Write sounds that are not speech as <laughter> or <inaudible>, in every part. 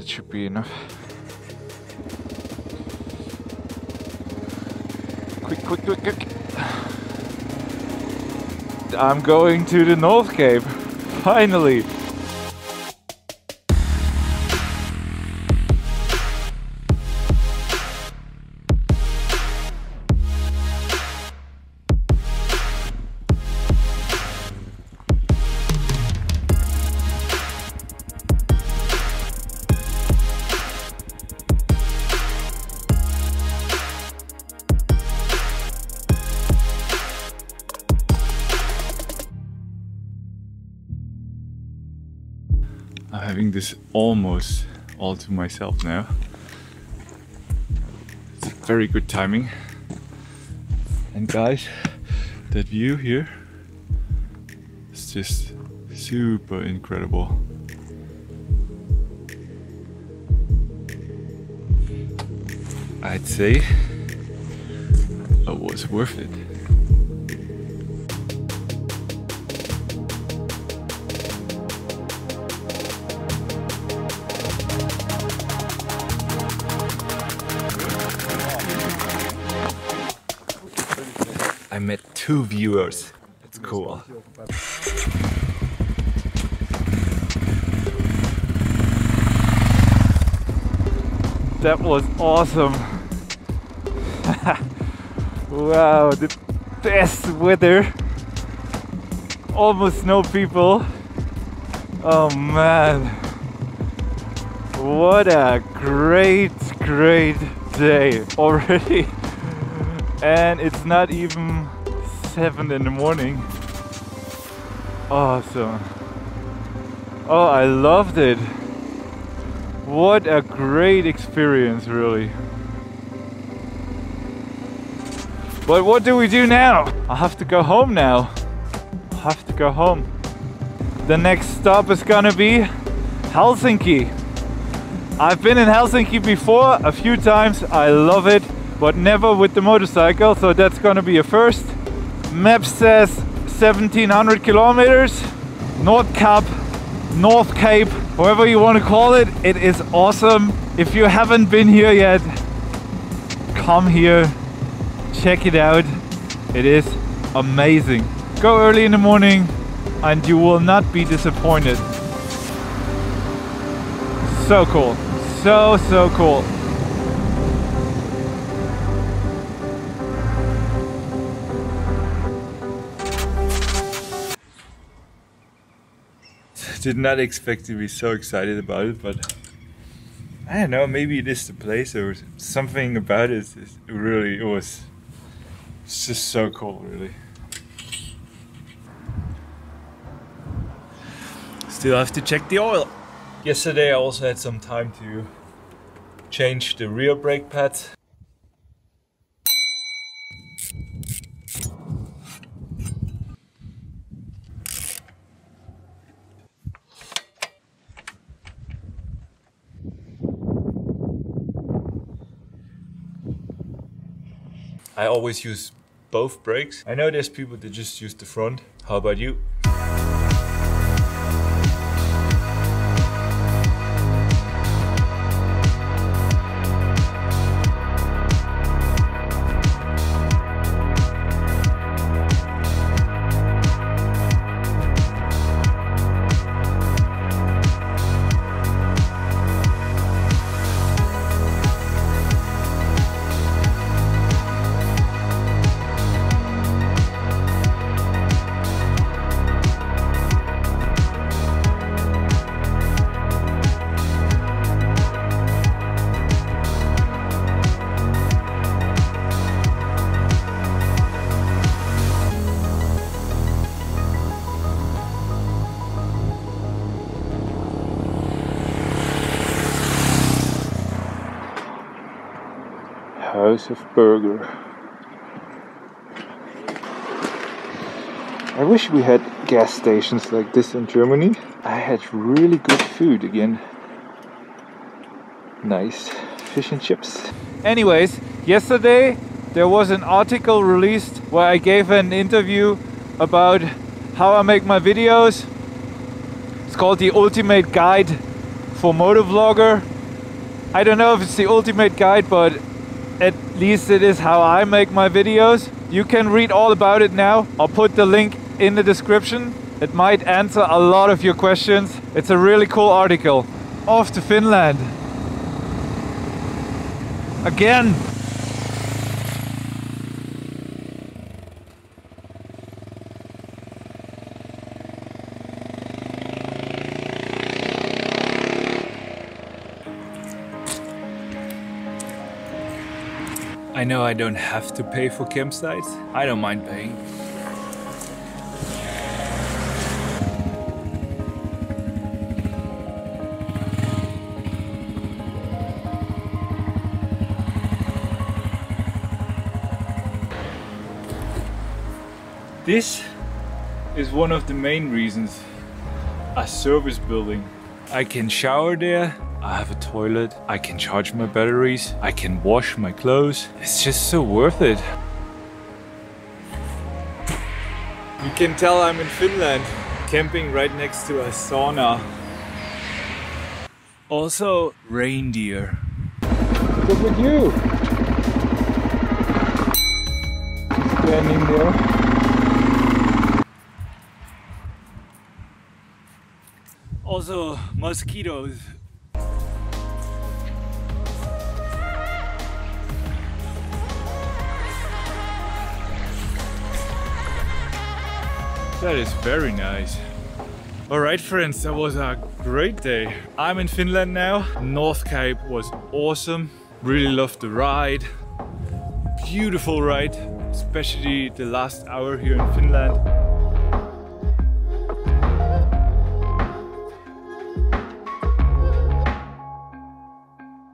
That should be enough. Quick, quick, quick, quick. I'm going to the North Cape. Finally. I'm having this almost all to myself now. It's very good timing. And guys, that view here is just super incredible. I'd say it was worth it. Met two viewers. It's cool. That was awesome. <laughs> wow, the best weather. Almost no people. Oh man. What a great, great day already. <laughs> and it's not even seven in the morning. Awesome. Oh, I loved it. What a great experience, really. But what do we do now? I have to go home now. I have to go home. The next stop is gonna be Helsinki. I've been in Helsinki before a few times. I love it but never with the motorcycle, so that's gonna be a first. Map says 1700 kilometers, Nordkapp, North Cape, however you want to call it. It is awesome. If you haven't been here yet, come here, check it out. It is amazing. Go early in the morning and you will not be disappointed. So cool. So, so cool. Did not expect to be so excited about it, but I don't know, maybe it is the place or something about it. It really it was it's just so cool, really. Still have to check the oil. Yesterday I also had some time to change the rear brake pads. I always use both brakes. I know there's people that just use the front. How about you? Of Burger. I wish we had gas stations like this in Germany. I had really good food again. Nice fish and chips. Anyways, yesterday there was an article released where I gave an interview about how I make my videos. It's called the Ultimate Guide for Motovlogger I don't know if it's the ultimate guide, but least it is how I make my videos. You can read all about it now. I'll put the link in the description. It might answer a lot of your questions. It's a really cool article. Off to Finland. Again. I know I don't have to pay for campsites. I don't mind paying. This is one of the main reasons a service building. I can shower there, I have a toilet, I can charge my batteries, I can wash my clothes. It's just so worth it. You can tell I'm in Finland, camping right next to a sauna. Also, reindeer. Look at you! Standing there. Also, mosquitoes. That is very nice. Alright friends, that was a great day. I'm in Finland now. North Cape was awesome. Really loved the ride. Beautiful ride, especially the last hour here in Finland.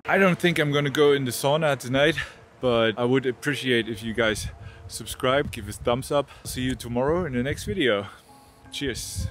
I don't think I'm gonna go in the sauna tonight, but I would appreciate if you guys subscribe, give us thumbs up. See you tomorrow in the next video. Cheers.